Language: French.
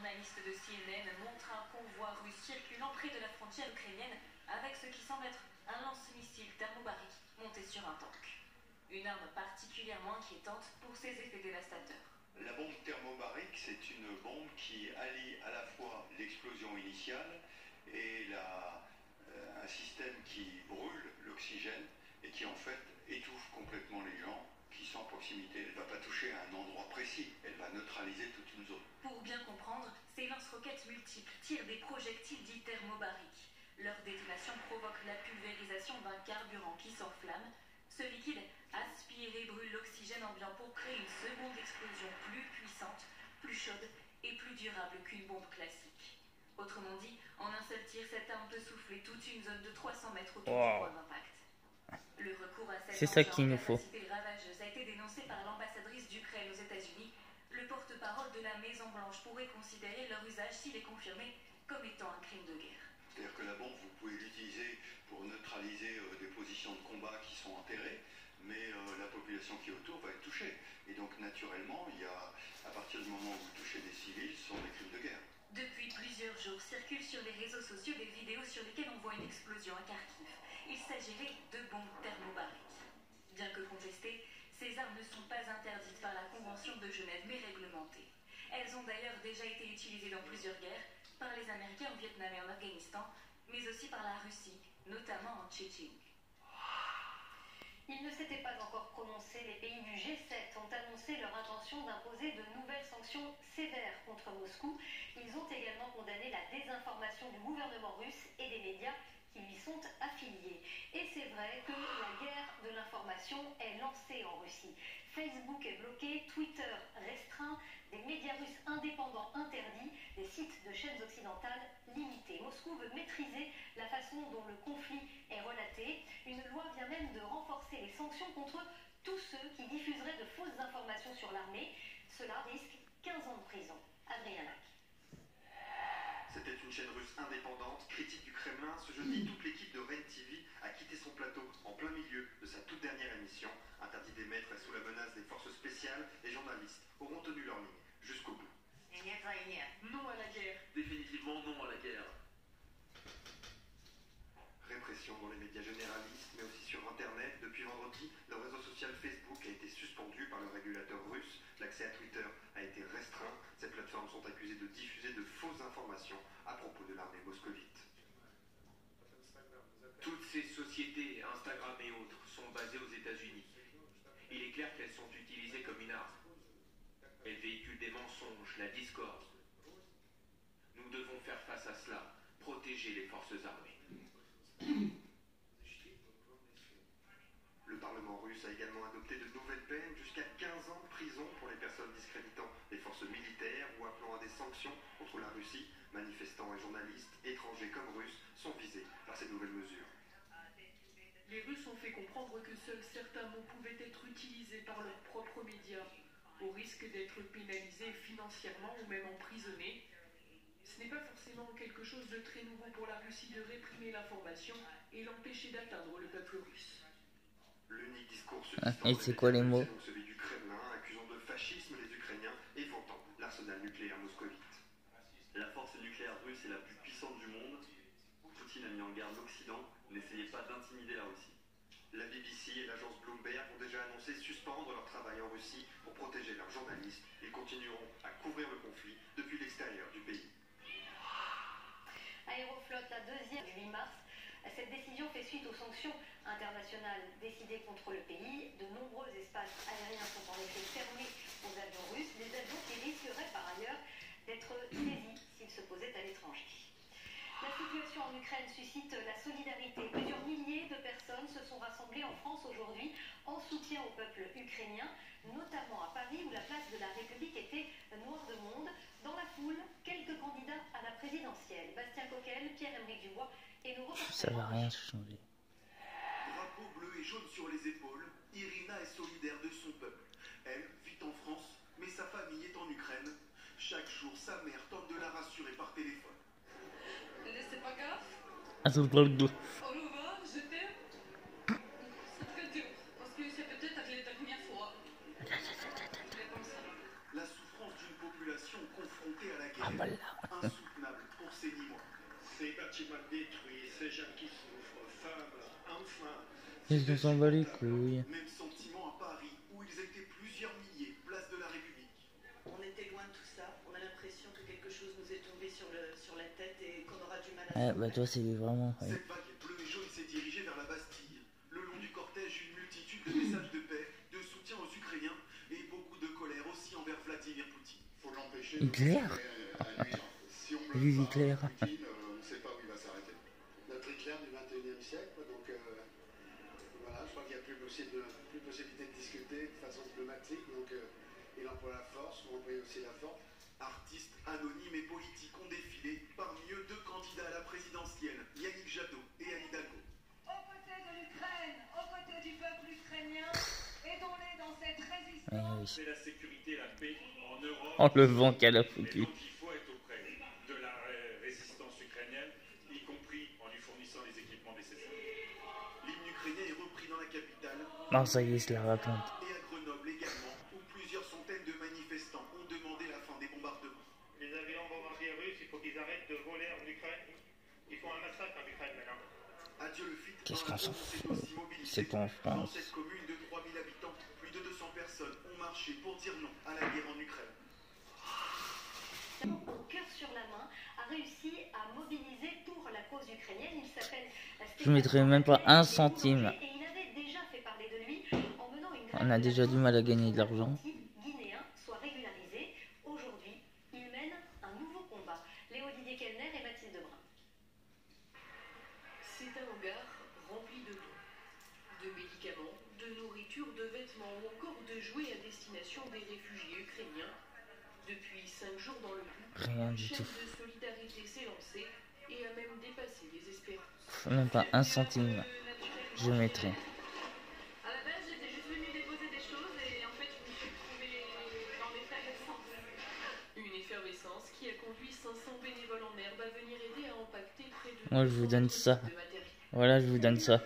journaliste de CNN montre un convoi russe circulant près de la frontière ukrainienne avec ce qui semble être un lance-missile thermobarique monté sur un tank. Une arme particulièrement inquiétante pour ses effets dévastateurs. La bombe thermobarique, c'est une bombe qui allie à la fois l'explosion initiale et euh, un système qui brûle l'oxygène et qui en fait étouffe complètement les gens proximité. Elle ne va pas toucher à un endroit précis, elle va neutraliser toute une zone. Pour bien comprendre, ces lance-roquettes multiples tirent des projectiles dits thermobariques. Leur détonation provoque la pulvérisation d'un carburant qui s'enflamme. Ce liquide aspire et brûle l'oxygène ambiant pour créer une seconde explosion plus puissante, plus chaude et plus durable qu'une bombe classique. Autrement dit, en un seul tir, cette arme peut souffler toute une zone de 300 mètres autour Wow. du point d'impact. Le recours à cette C'est ça qu'il nous faut. capacité ravageuse a été dénoncé par l'ambassadrice d'Ukraine aux États-Unis. Le porte-parole de la Considérer leur usage, s'il est confirmé, comme étant un crime de guerre. C'est-à-dire que la bombe, vous pouvez l'utiliser pour neutraliser euh, des positions de combat qui sont enterrées, mais euh, la population qui est autour va être touchée. Et donc naturellement, il y a, à partir du moment où vous touchez des civils, ce sont des crimes de guerre. Depuis plusieurs jours circulent sur les réseaux sociaux des vidéos sur lesquelles on voit une explosion à Kharkiv. Il s'agirait de bombes thermobariques. Bien que contestées, ces armes ne sont pas interdites par la Convention de Genève mais réglementées. Elles ont d'ailleurs déjà été utilisées dans plusieurs guerres, par les Américains au Vietnam et en Afghanistan, mais aussi par la Russie, notamment en Tchétchénie. Il ne s'était pas encore prononcé. Les pays du G7 ont annoncé leur intention d'imposer de nouvelles sanctions sévères contre Moscou. Ils ont également condamné la désinformation du gouvernement russe et des médias qui lui sont affiliés. Et c'est vrai que la guerre de l'information est lancée en Russie. Facebook est bloqué, Twitter restreint, des médias russes indépendants interdits, des sites de chaînes occidentales limités. Moscou veut maîtriser la façon dont le conflit est relaté. Une loi vient même de renforcer les sanctions contre tous ceux qui diffuseraient de fausses informations sur l'armée. Cela risque 15 ans de prison. Adrien. C'était une chaîne russe indépendante, critique du Kremlin. Ce jeudi, toute l'équipe de Ren TV a quitté son plateau en plein milieu de sa toute dernière émission. Interdit d'émettre et sous la menace des forces spéciales, les journalistes auront tenu leur ligne jusqu'au bout. Non à la guerre. Définitivement non à la guerre. Répression dans les médias généralistes, mais aussi sur Internet. Depuis vendredi, le réseau social Facebook a été suspendu par le régulateur russe. L'accès à Twitter a été restreint. Ces plateformes sont accusées de diffuser de fausses informations à propos de l'armée moscovite. Toutes ces sociétés, Instagram et autres, sont basées aux États-Unis. Il est clair qu'elles sont utilisées comme une arme. Elles véhiculent des mensonges, la discorde. Nous devons faire face à cela, protéger les forces armées. Le Parlement russe a également adopté de nouvelles peines contre la Russie. Manifestants et journalistes, étrangers comme russes, sont visés par ces nouvelles mesures. Les Russes ont fait comprendre que seuls certains mots pouvaient être utilisés par leurs propres médias, au risque d'être pénalisés financièrement ou même emprisonnés. Ce n'est pas forcément quelque chose de très nouveau pour la Russie de réprimer l'information et l'empêcher d'atteindre le peuple russe. L'unique discours Ah, c'est quoi les mots celui du Kremlin, accusant de fascisme les Ukrainiens et vantant l'arsenal nucléaire moscovite. La force nucléaire russe est la plus puissante du monde. Poutine a mis en garde l'Occident. N'essayez pas d'intimider la Russie. La BBC et l'agence Bloomberg ont déjà annoncé suspendre leur travail en Russie pour protéger leurs journalistes. Ils continueront à couvrir le conflit depuis l'extérieur du pays. Aéroflot, la deuxième du 8 mars. Cette décision fait suite aux sanctions internationales décidées contre le pays. De nombreux espaces aériens sont en effet fermés aux avions russes, des avions qui risqueraient par ailleurs d'être saisis s'ils se posaient à l'étranger. La situation en Ukraine suscite la solidarité. Plusieurs milliers de personnes se sont rassemblées en France aujourd'hui en soutien au peuple ukrainien, notamment à Paris où la place de la République était noire de monde. Dans la foule, quelques candidats à la présidentielle. Bastien Coquel, Pierre-Emerick Dubois et nos Ça va rien changer. Drapeau bleu et jaune sur les épaules, Irina est solidaire de son peuple. Elle vit en France, mais sa famille est en Ukraine. Chaque jour, sa mère tente de la rassurer par téléphone. C'est pas grave, Attends, attends, attends. au revoir, je t'aime. C'est très dur, parce que c'est peut-être la dernière fois. Ça. La souffrance d'une population confrontée à la guerre voilà. insoutenable pour ces Nîmois. Ces bâtiments détruits, ces gens qui souffrent, femmes, enfants. Ils qu'on s'en bat les couilles. Même le, sur la tête et qu'on aura du mal à Ah se bah toi c'est vraiment... ouais. Cette vague bleue et jaune s'est dirigée vers la Bastille. Le long du cortège, une multitude de messages de paix, de soutien aux Ukrainiens et beaucoup de colère aussi envers Vladimir Poutine. faut l'empêcher Hitler nuire. Si on Vive Hitler. Poutine, euh, on ne sait pas où il va s'arrêter. Notre Hitler du 21e siècle, donc euh, voilà, je crois qu'il n'y a plus, possible, plus possibilité de discuter de façon diplomatique, donc euh, il emploie la force, faut employer aussi la force. Artistes anonymes et politiques ont défilé, parmi eux deux candidats à la présidentielle, Yannick Jadot et Anne Hidalgo. Aux côtés de l'Ukraine, aux côtés du peuple ukrainien, aidons-les dans cette résistance. Ah oui. C'est la sécurité, la paix en Europe. En le vent qu'elle a foutu. donc il faut être auprès de la ré- résistance ukrainienne, y compris en lui fournissant les équipements nécessaires. L'hymne ukrainien est repris dans la capitale. Non ça y est, je la raconte. Qu'est-ce qu'on s'en fout. C'est pas en Dans France. cette commune de 3000 habitants, plus de 200 personnes ont marché pour dire non à la guerre en Ukraine. au cœur sur la main, a réussi à mobiliser pour la cause ukrainienne. Il s'appelle Je mettrai même pas un centime. Et il avait déjà fait parler de lui en menant une On a déjà du mal à gagner de l'argent. guinéen soit régularisé. Aujourd'hui, il mène un nouveau combat. Léo Didier Kellner et Mathilde Brun. C'est un hangar rempli de dons. De médicaments, de nourriture, de vêtements ou encore de jouets à destination des réfugiés ukrainiens. Depuis cinq jours dans le Rien du tout. de solidarité s'est lancée et a même dépassé les espérances. Même pas un centime. Je mettrai. À la base, j'étais juste venue déposer des choses et en fait, je me suis retrouvée dans les frais récents. Une effervescence qui a conduit 500 bénévoles en herbe à venir aider à empaqueter près de Moi, je vous donne ça. Voilà, je vous donne ça.